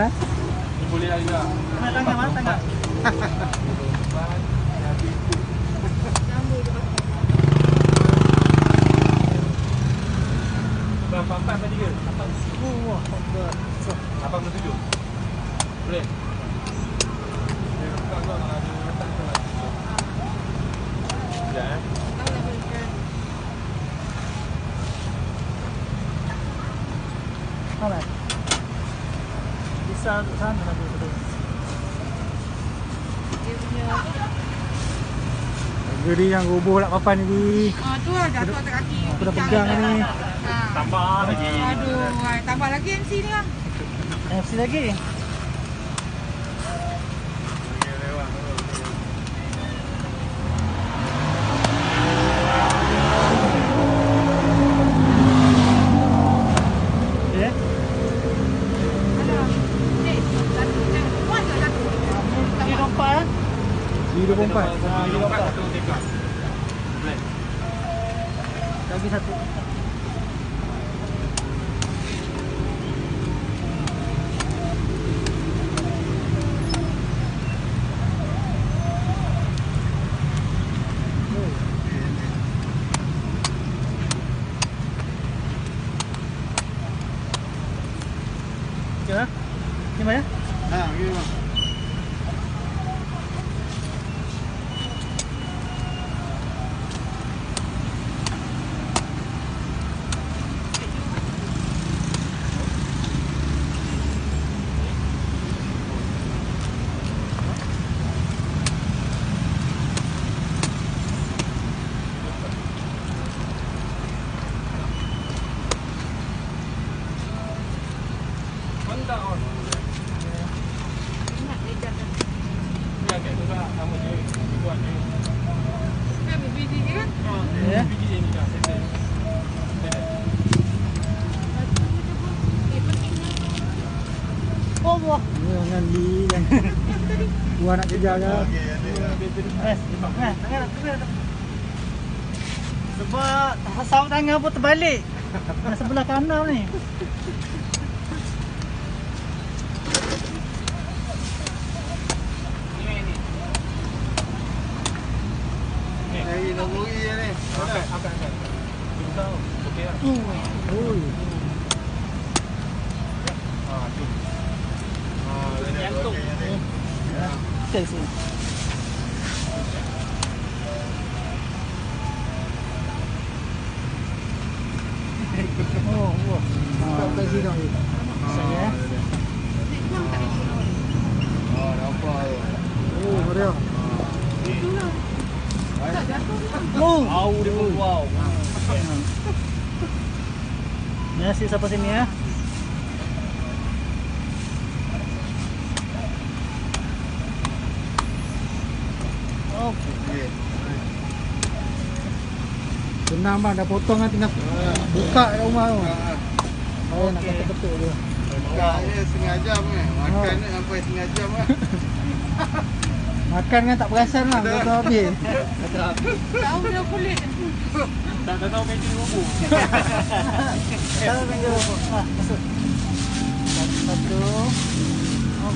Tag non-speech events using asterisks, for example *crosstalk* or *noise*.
eh? Boleh lah juga. Mana tangan, mana tangan? Eh. Untuk sana nanti betul. Jadi yang roboh lah papan ni. Ah tu lah jatuh atas kaki. Aku dah pegang ni. Ah. Tambah lagi. Aduh, ai, tambah lagi MC ni lah. FC lagi. Beli dua pompa? Beli dua pompa satu teka Black Lagi satu Ini ha? mana? Ah, ini mana? Oh, wah. Jangan di Gua nak kejar ke? Eh, tangan, tangan, tangan. Sebab saut tangan pun terbalik. Yang sebelah kanan ni. Lagi nak buri je ni. Angkat, angkat, tahu. Okey lah. Oi. Ah, tu. Ah, Jantung. Okey sini. Oh, wah. Sini dah. Saya. Oh, nampak tu. Oh, dia. Itulah. Tak jatuh ni lah. Oh. Bau dia pun wow. Ni nasi sampai sini ya. Okey. Okey. Senang bang, dah potong kan tinggal buka kat rumah tu. Ha. Oh, nak kata betul dia. Buka je setengah jam ni. Makan ni sampai setengah jam lah. *laughs* Makan kan tak perasan lah, betul habis. Tahu dia kulit. Tak tak tahu meja roboh. *laughs* Tahu kan dia apa? Ah, masuk. Satu. satu. Oh,